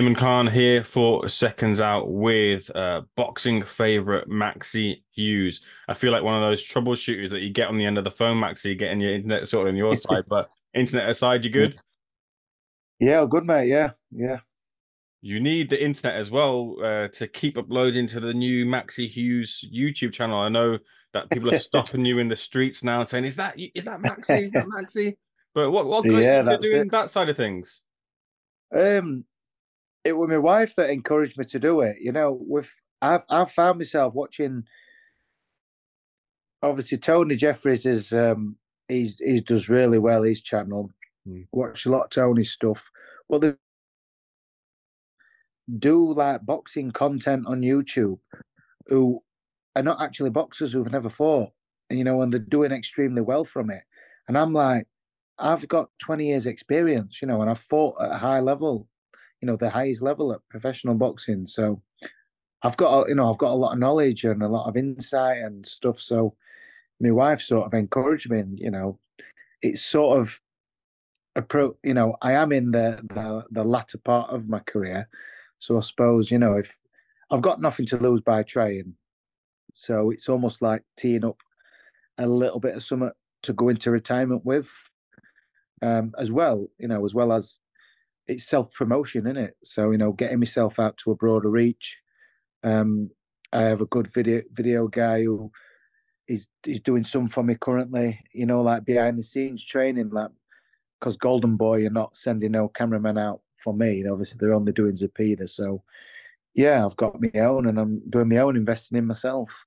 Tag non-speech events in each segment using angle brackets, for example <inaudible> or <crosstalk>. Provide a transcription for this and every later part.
Ayman Khan here for Seconds Out with uh, boxing favorite Maxi Hughes. I feel like one of those troubleshooters that you get on the end of the phone, Maxi, getting your internet sort of on your <laughs> side. But internet aside, you good? Yeah, good, mate. Yeah, yeah. You need the internet as well uh, to keep uploading to the new Maxi Hughes YouTube channel. I know that people are <laughs> stopping you in the streets now and saying, "Is that is that Maxi? Is that <laughs> Maxi?" But what what goes Yeah, into doing it. that side of things? Um, it was my wife that encouraged me to do it. You know, with I've I've found myself watching. Obviously, Tony Jeffries is um he's he does really well his channel. Mm. Watch a lot of Tony's stuff. Well, they do like boxing content on YouTube, who are not actually boxers who've never fought, and you know, and they're doing extremely well from it. And I'm like, I've got 20 years experience, you know, and I've fought at a high level, you know, the highest level at professional boxing. So I've got, a- you know, I've got a lot of knowledge and a lot of insight and stuff. So my wife sort of encouraged me, and you know, it's sort of a pro, you know, I am in the the the latter part of my career, so I suppose you know if I've got nothing to lose by trying, so it's almost like teeing up a little bit of something to go into retirement with, um, as well, you know, as well as it's self promotion, isn't it? So you know, getting myself out to a broader reach. Um, I have a good video video guy who is is doing some for me currently. You know, like behind the scenes training, like because Golden Boy are not sending no cameraman out for me. Obviously, they're only doing Zepeda. So yeah, I've got my own, and I'm doing my own investing in myself.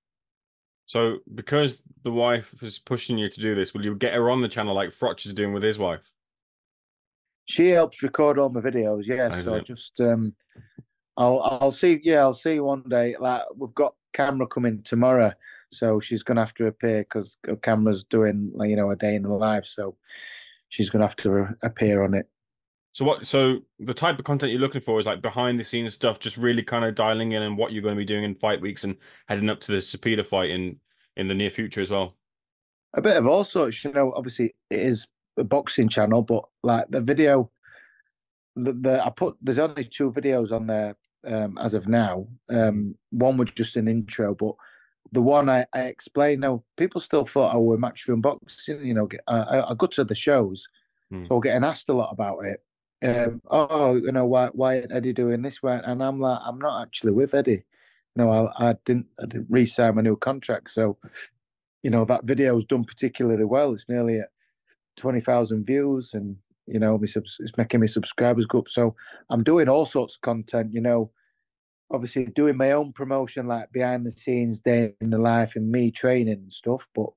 So because the wife is pushing you to do this, will you get her on the channel like Froch is doing with his wife? She helps record all my videos. Yeah, so just um, I'll I'll see. Yeah, I'll see one day. Like we've got camera coming tomorrow, so she's gonna have to appear because camera's doing like you know a day in the life. So she's gonna have to appear on it. So what? So the type of content you're looking for is like behind the scenes stuff, just really kind of dialing in and what you're going to be doing in fight weeks and heading up to the Zepeda fight in in the near future as well. a bit of all sorts. You know, obviously it is a boxing channel, but like the video, the, the I put there's only two videos on there um, as of now. Um, one was just an intro, but the one I, I explained. Now people still thought I were matchroom boxing. You know, get, I, I go to the shows, Hmm. so I'm getting asked a lot about it. Um, oh, you know, why why Eddie doing this? Why? And I'm like, I'm not actually with Eddie. No, I, I didn't I didn't re-sign my new contract, so you know that video's done particularly well. It's nearly at twenty thousand views, and you know, subs- it's making me subscribers go up. So I'm doing all sorts of content. You know, obviously doing my own promotion, like behind the scenes, day in the life, and me training and stuff. But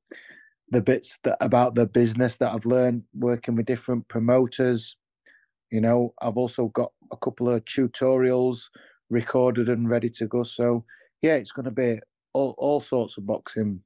the bits that about the business that I've learned working with different promoters. You know, I've also got a couple of tutorials recorded and ready to go. So yeah, it's going to be all, all sorts of boxing.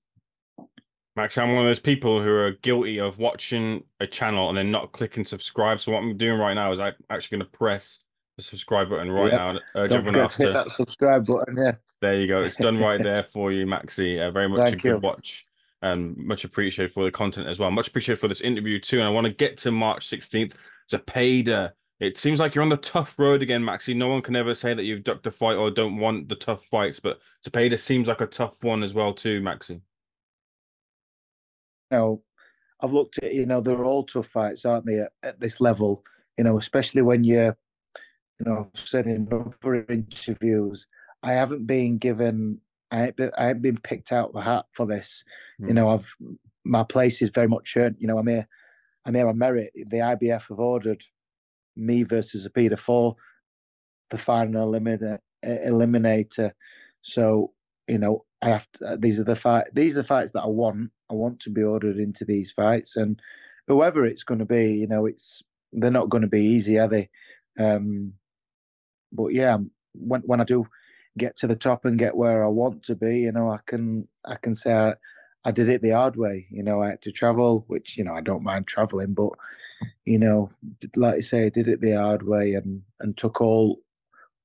Max, I'm one of those people who are guilty of watching a channel and then not clicking subscribe. So what I'm doing right now is I'm actually going to press the subscribe button right Yep. now. and Urge Don't everyone forget else to hit that subscribe button. Yeah. There you go. It's done right <laughs> there for you, Maxi. Uh, very much Thank a good you. watch and much appreciated for the content as well. Much appreciated for this interview too. And I want to get to March 16th. Zepeda. It seems like you're on the tough road again, Maxi. No one can ever say that you've ducked a fight or don't want the tough fights, but Zepeda seems like a tough one as well too, Maxi. You know, I've looked at, you know, they're all tough fights, aren't they, at, at this level? You know, especially when you're, you know, I've said in other interviews, I haven't been given, I ain't been, I ain't been picked out of the hat for this. You Hmm. know, I've, my place is very much earned. You know, I'm here, I'm here on merit. The IBF have ordered me versus Zepeda for the final eliminator, eliminator. So, you know, I have to, these are the fight, these are fights that I want. I want to be ordered into these fights, and whoever it's going to be, you know, it's they're not going to be easy, are they? Um, but yeah, when when I do get to the top and get where I want to be, you know, I can I can say I, I did it the hard way. You know, I had to travel, which you know I don't mind traveling, but you know, like I say, I did it the hard way and and took all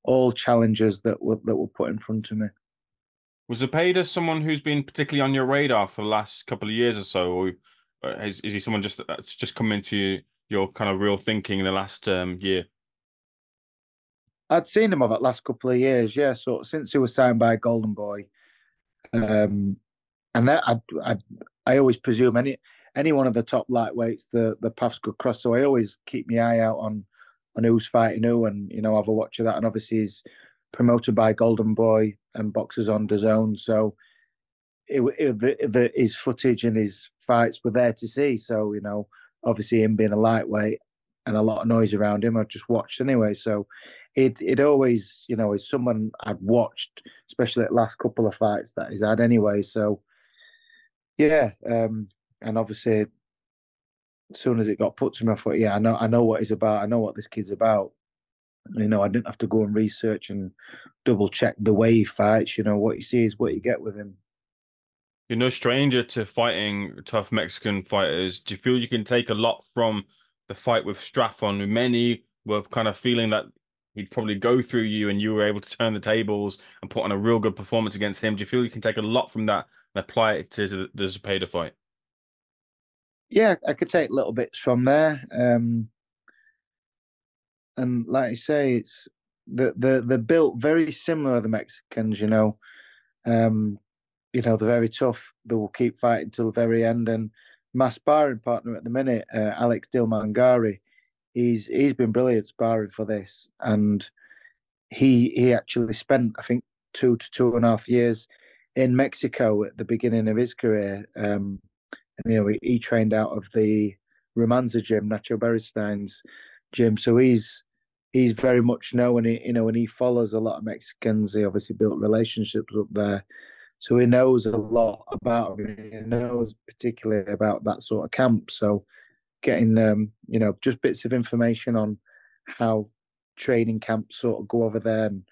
all challenges that were that were put in front of me. Was Zepeda someone who's been particularly on your radar for the last couple of years or so, or uh, is, is he someone just that's just come into your kind of real thinking in the last um, year? I'd seen him over the last couple of years, yeah. So since he was signed by Golden Boy, um, and that I, I, I always presume any any one of the top lightweights, the the paths could cross. So I always keep my eye out on on who's fighting who, and you know have a watch of that. And obviously he's promoted by Golden Boy and boxers on DAZN, so it, it, the, the, his footage and his fights were there to see. So you know, obviously him being a lightweight and a lot of noise around him, I just watched anyway. So it it always you know is someone I've watched, especially the last couple of fights that he's had anyway. So yeah, um, and obviously as soon as it got put to me, I thought, yeah, I know I know what he's about. I know what this kid's about. You know, I didn't have to go and research and double check the way he fights. You know, what you see is what you get with him. You're no stranger to fighting tough Mexican fighters. Do you feel you can take a lot from the fight with Straffon? Many were kind of feeling that he'd probably go through you and you were able to turn the tables and put on a real good performance against him. Do you feel you can take a lot from that and apply it to the, the Zepeda fight? Yeah, I could take little bits from there. Um, and like I say, it's the the they're built very similar to the Mexicans, you know. Um, you know, they're very tough. They will keep fighting till the very end. And my sparring partner at the minute, uh, Alex Dilmaghani, he's he's been brilliant sparring for this, and he he actually spent I think two to two and a half years in Mexico at the beginning of his career. Um, and, you know, he, he, trained out of the Romanza gym, Nacho Beristain's gym, so he's he's very much known. You know, and he follows a lot of Mexicans. He obviously built relationships up there. So he knows a lot about He knows particularly about that sort of camp. So getting um, you know just bits of information on how training camps sort of go over there and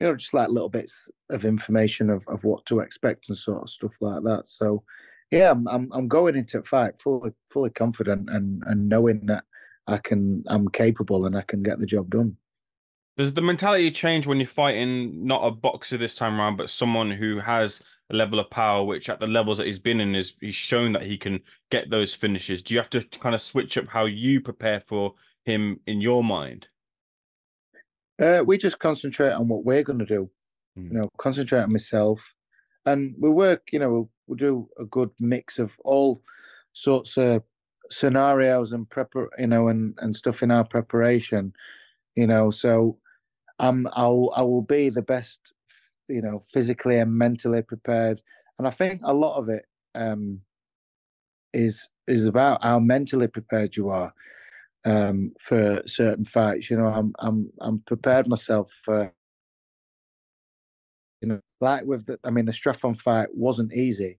you know just like little bits of information of, of what to expect and sort of stuff like that so yeah i'm i'm, I'm going into a fight fully fully confident and and knowing that i can i'm capable and i can get the job done does the mentality change when you're fighting not a boxer this time around but someone who has a level of power, which at the levels that he's been in is he's shown that he can get those finishes. Do you have to kind of switch up how you prepare for him in your mind? Uh, we just concentrate on what we're going to do. Mm. You know, concentrate on myself, and we work. You know, we'll, we'll do a good mix of all sorts of scenarios and prepare. You know, and and stuff in our preparation. You know, so um, I'll I will be the best you know, physically and mentally prepared. And I think a lot of it um, is is about how mentally prepared you are um, for certain fights. You know, I'm I'm I'm prepared myself for. You know, like with the, I mean, the Straffon fight wasn't easy,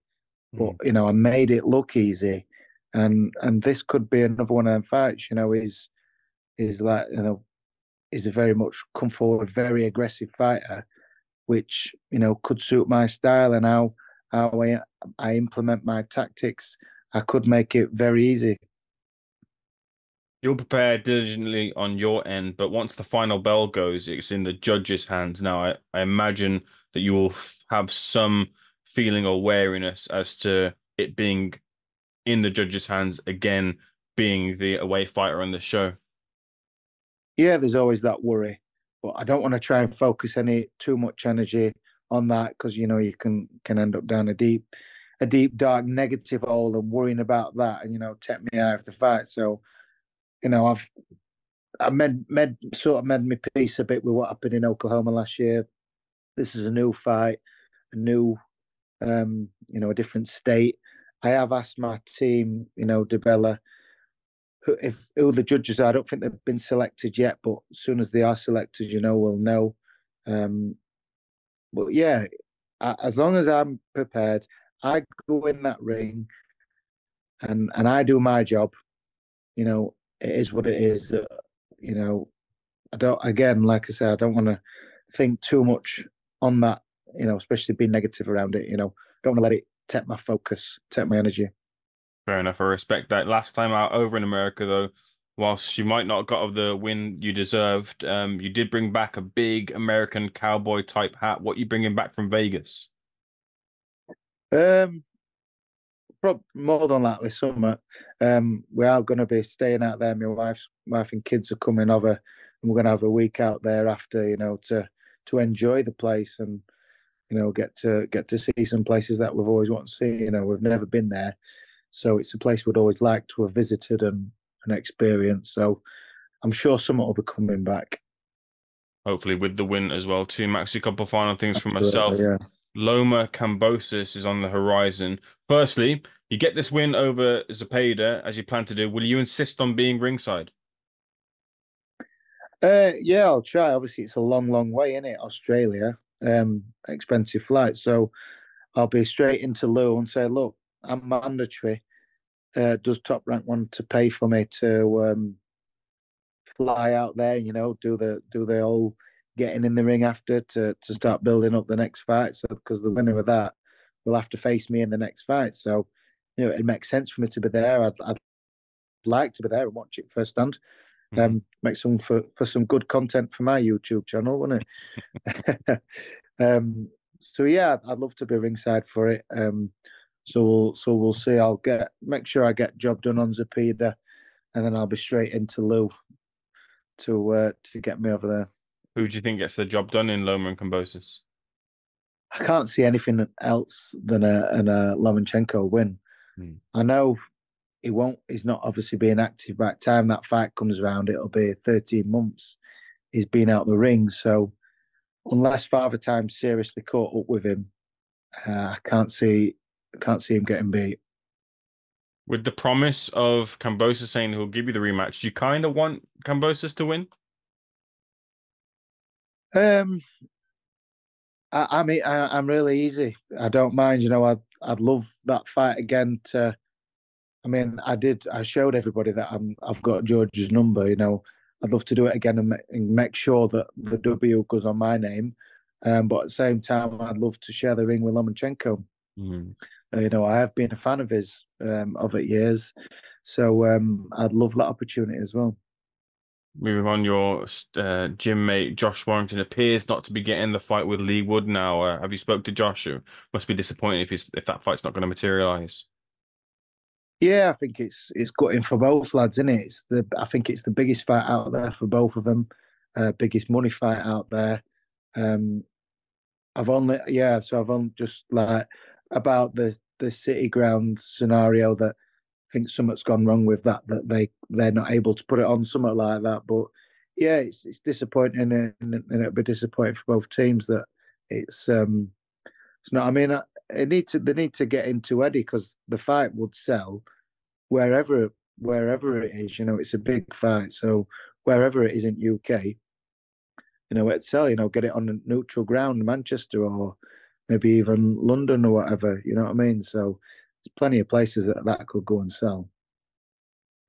but mm. you know, I made it look easy, and and this could be another one of them fights. You know, is is like you know, is a very much come forward, very aggressive fighter, which you know could suit my style and how how I, I implement my tactics. I could make it very easy. You'll prepare diligently on your end, but once the final bell goes, it's in the judges' hands. Now, I, I imagine that you will have some feeling or wariness as to it being in the judges' hands again, being the away fighter on the show. Yeah, there's always that worry but I don't want to try and focus any too much energy on that because you know you can can end up down a deep a deep dark negative hole and worrying about that and you know take me out of the fight. So you know i've i made made sort of made me peace a bit with what happened in oklahoma last year. This is a new fight a new um you know a different state i have asked my team you know DiBella who, if who the judges are. I don't think they've been selected yet, but as soon as they are selected, you know, we'll know. Um, but yeah, as long as I'm prepared, I go in that ring, and and I do my job. You know, it is what it is. Uh, you know, I don't. Again, like I said, I don't want to think too much on that. You know, especially being negative around it. You know, don't want to let it take my focus, take my energy. Fair enough. I respect that. Last time out over in America, though, whilst you might not have got the win you deserved, um, you did bring back a big American cowboy type hat. What you bringing back from Vegas? Um, probably more than likely summer. Um, we are going to be staying out there. My wife's wife and kids are coming over and we're going to have a week out there after, you know, to to enjoy the place and you know get to get to see some places that we've always wanted to see. You know, we've never been there, so it's a place we'd always like to have visited and and experienced. So I'm sure someone will be coming back. Hopefully, with the win as well, too. Max, a couple final things for myself. Yeah. Loma Kambosos is on the horizon. Firstly, you get this win over Zepeda as you plan to do. Will you insist on being ringside? Uh, yeah, I'll try. Obviously, it's a long, long way in it, Australia. Um, expensive flight, so I'll be straight into Lou and say, "Look, I'm mandatory. Uh, does Top Rank want to pay for me to um, fly out there? You know, do the do the whole getting in the ring after to to start building up the next fight? So because the winner of that will have to face me in the next fight. So you know, it makes sense for me to be there. I'd, I'd like to be there and watch it firsthand. Mm-hmm. Um, make some for, for some good content for my YouTube channel, wouldn't it? <laughs> um, so yeah, I'd love to be ringside for it. Um, so we'll so we'll see. I'll get make sure I get job done on Zepeda, and then I'll be straight into Lou to uh, to get me over there. Who do you think gets the job done in Loma and Kambosos? I can't see anything else than a, an, a Lomachenko win. Hmm. I know he won't. He's not obviously being active. By the time that fight comes around, it'll be 13 months. He's been out the ring, so unless Father Time seriously caught up with him, uh, I can't see. I Can't see him getting beat. With the promise of Kambosos saying he'll give you the rematch, do you kind of want Kambosos to win? Um, I, I mean, I, am really easy. I don't mind. You know, I'd I'd love that fight again. To, I mean, I did. I showed everybody that I'm. I've got George's number. You know, I'd love to do it again and, and make sure that the W goes on my name. Um, but at the same time, I'd love to share the ring with Lomachenko. Mm. Uh, you know, I have been a fan of his um, over years, so um, I'd love that opportunity as well. Moving on, your uh, gym mate Josh Warrington appears not to be getting the fight with Leigh Wood now. Uh, have you spoke to Josh? It must be disappointing if he's, if that fight's not going to materialize. Yeah, I think it's it's gutting for both lads, isn't it? It's the I think it's the biggest fight out there for both of them, uh, biggest money fight out there. Um, I've only yeah, so I've only just like about the the city ground scenario that I think something's gone wrong with that that they they're not able to put it on something like that. But yeah, it's it's disappointing and, and it'll be disappointing for both teams that it's um it's not. I mean, uh, it need to they need to get into Eddie because the fight would sell wherever wherever it is. You know, it's a big fight, so wherever it is in UK, you know, it'd sell. You know, get it on a neutral ground, Manchester or maybe even London or whatever. You know what I mean? So there's plenty of places that that could go and sell.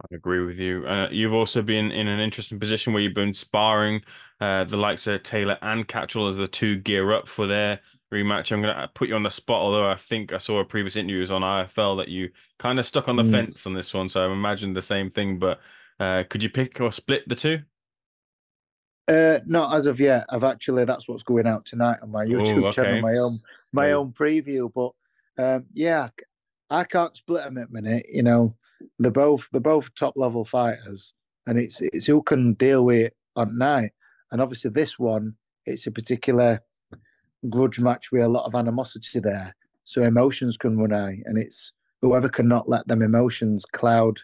I agree with you. Uh, you've also been in an interesting position where you've been sparring uh, the likes of Taylor and Catterall as the two gear up for their rematch. I'm going to put you on the spot, although I think I saw a previous interviews on IFL that you kind of stuck on the mm. fence on this one. So I imagine the same thing. But uh, could you pick or split the two? Uh, not as of yet. I've actually that's what's going out tonight on my YouTube Ooh, okay. channel, my own my own preview. But um, yeah, I can't split them at minute. You know, they're both they're both top level fighters, and it's it's who can deal with it on night. And obviously, this one it's a particular grudge match with a lot of animosity there, so emotions can run high, and it's whoever cannot let them emotions cloud,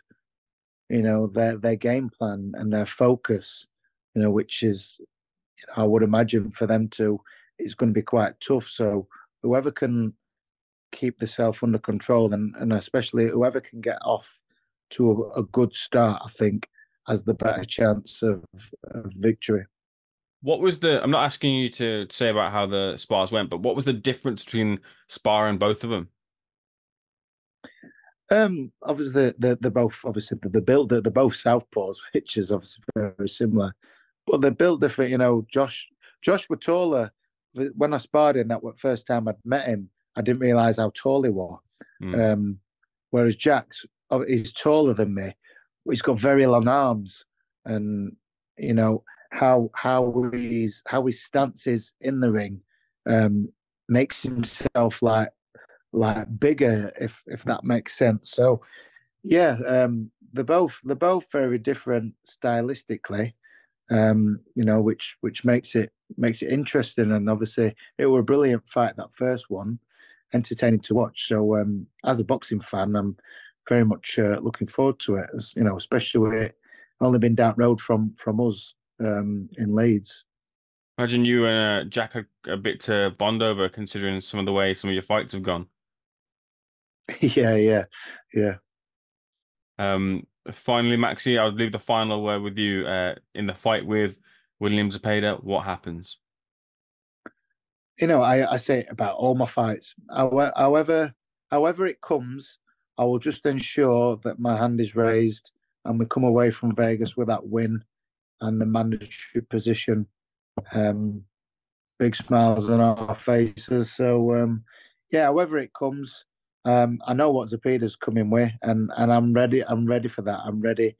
you know, their their game plan and their focus, you know, which is, I would imagine for them to, it's going to be quite tough. So whoever can keep the self under control and, and especially whoever can get off to a, a good start, I think, has the better chance of, of, victory. What was the? I'm not asking you to say about how the spars went, but what was the difference between spar and both of them? Um, obviously, they're, they're both obviously the, the build they're, they're both southpaws, <laughs> which is obviously very similar, but they're built different. You know, Josh Josh was taller when I sparred him that first time I'd met him. I didn't realize how tall he was. Mm. Um, whereas Jack's oh, he's taller than me. He's got very long arms, and you know how how he's how his stance is in the ring um, makes himself like like bigger, if if that makes sense. So yeah, um, they're both they're both very different stylistically. um, you know, which which makes it makes it interesting. And obviously, it was a brilliant fight that first one, entertaining to watch. So, um, as a boxing fan, I'm very much uh, looking forward to it. As, you know, especially with it only been down road from from us um, in Leeds. Imagine you and uh, Jack had a bit to bond over, considering some of the way some of your fights have gone. <laughs> yeah, yeah, yeah. Um, finally, Maxi, I'll leave the final word with you. Uh, in the fight with William Zepeda, what happens? You know, I, I say about all my fights. However, however it comes, I will just ensure that my hand is raised and we come away from Vegas with that win and the mandatory position. Um, big smiles on our faces. So um, yeah, however it comes, um, I know what Zepeda's coming with, and and I'm ready. I'm ready for that. I'm ready,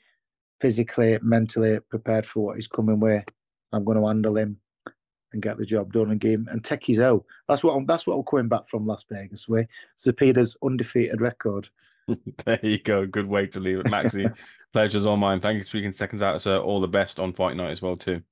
physically, mentally prepared for what he's coming with. I'm going to handle him and get the job done and game and take his O. That's what I'm, that's what I'm coming back from Las Vegas with. Zepeda's undefeated record. <laughs> there you go. Good way to leave it, Maxi. <laughs> Pleasure's all mine. Thank you for speaking seconds out, sir. All the best on fight night as well too.